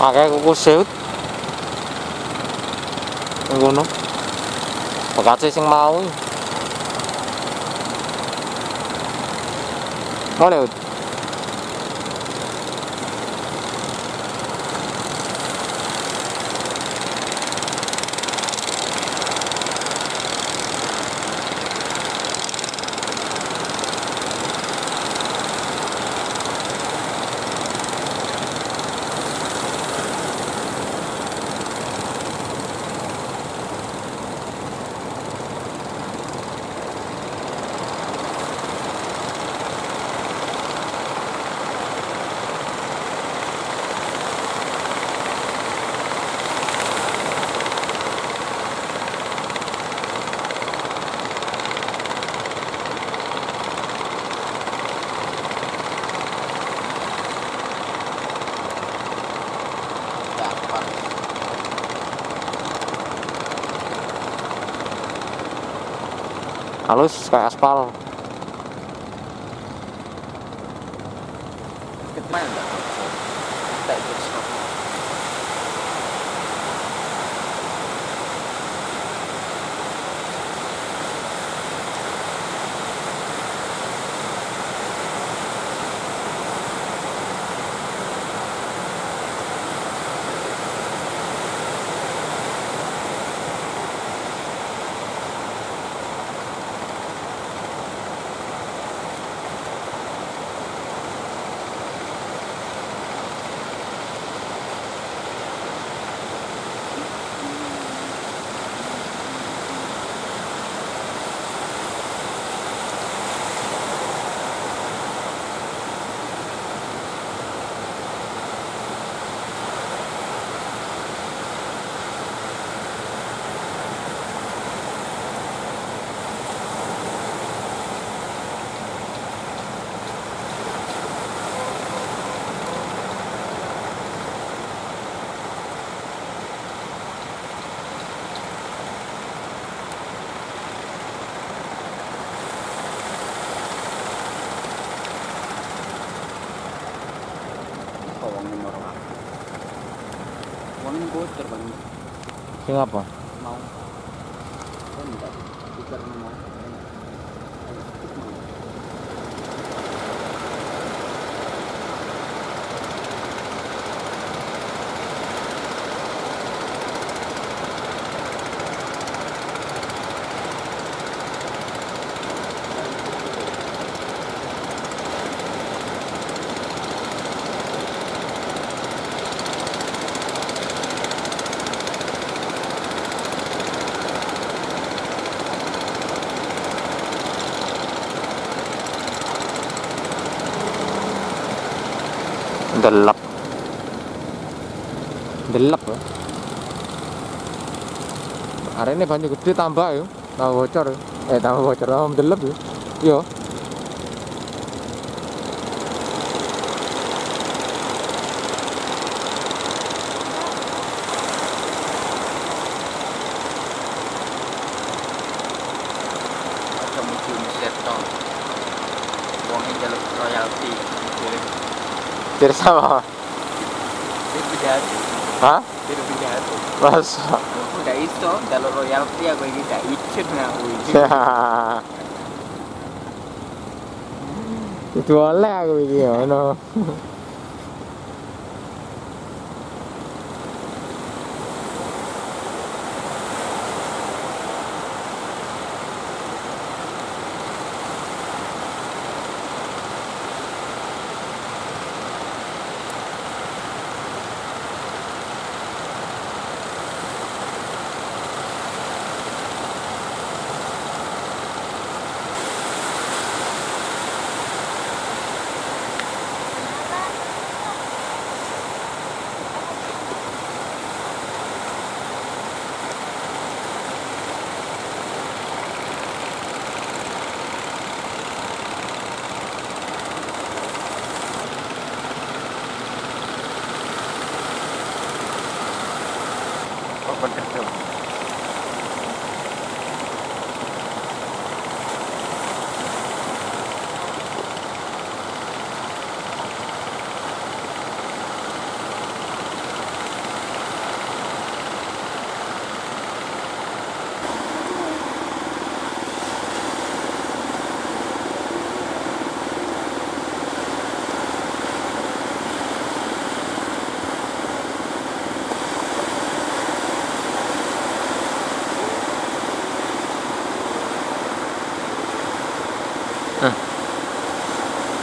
あ外国語してる英語のガチ先 mau có đều Halus kayak aspal. Ke mana Sing Delep. Delep ya. Hari ini banyak gede tambah ya. Tambah bocor. ya. Eh tambah bocor, tambah delep ya. Yo. Dia penjahat. Hah? Dia penjahat. Masa. Udah iso jalur royalti aku ini gak aku ini. Itu oleh aku iki ya, quando cresceu.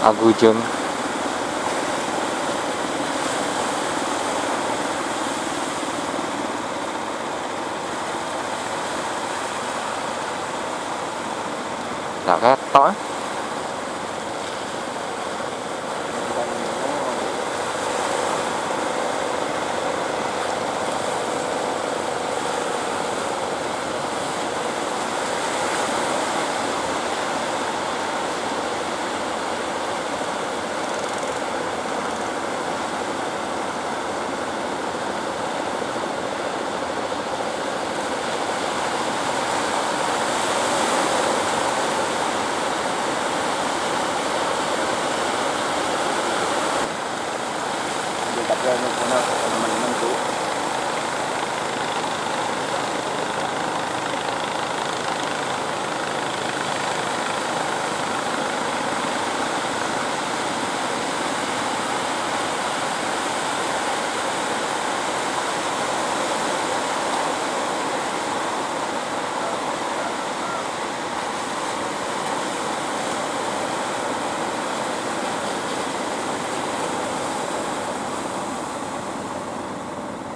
Agujem là cái tối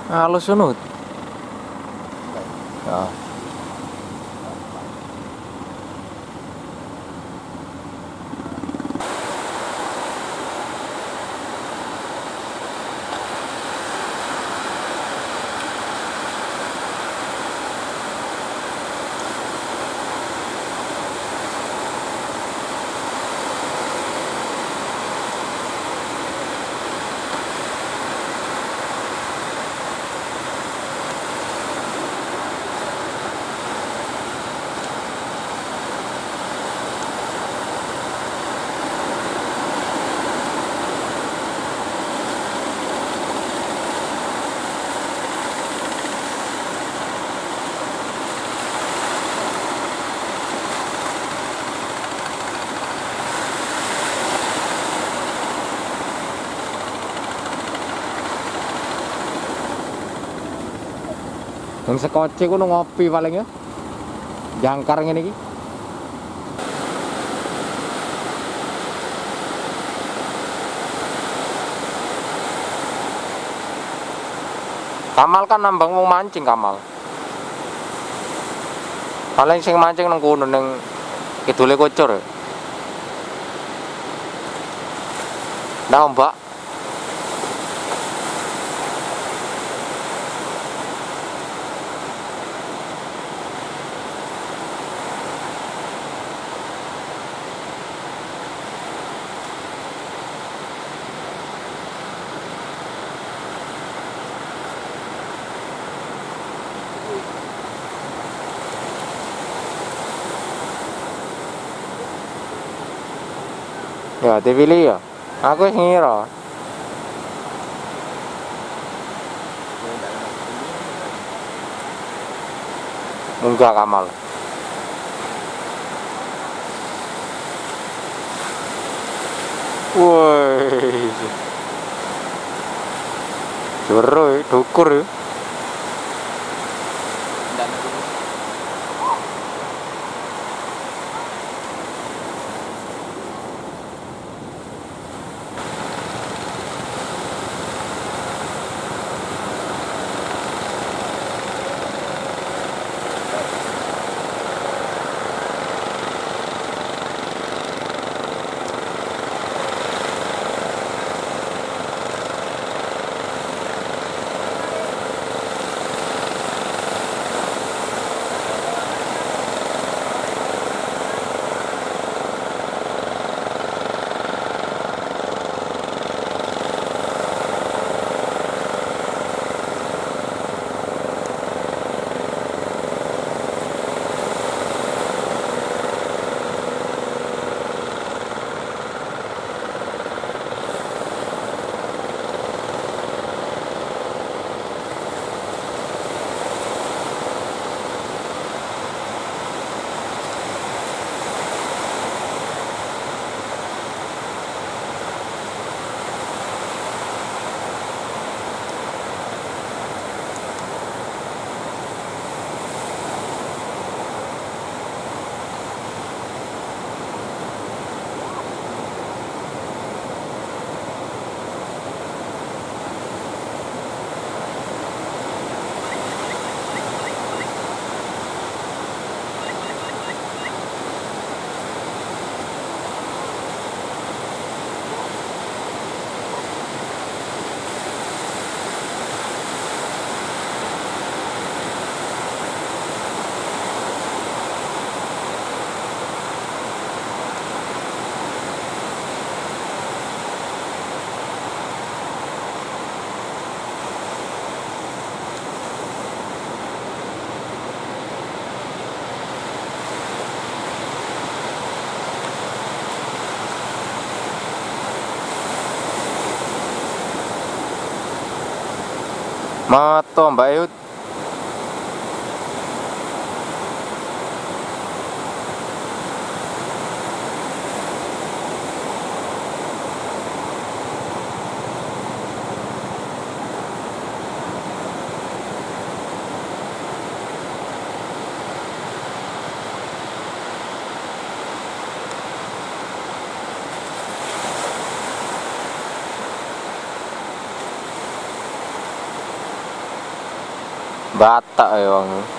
alo số nụt rồi Yang sekoci ku ngopi paling ya. Jangkar ngene iki. Kamal kan nambang mau mancing Kamal. Paling sing mancing nang kono ning kidule kocor. Nah, Mbak. 야, 데빌리야. 아, 그 형이라. 뭔가 가말. 우와. 저러, 도꼬르. Mato Mbak Yud. Batak ya wong.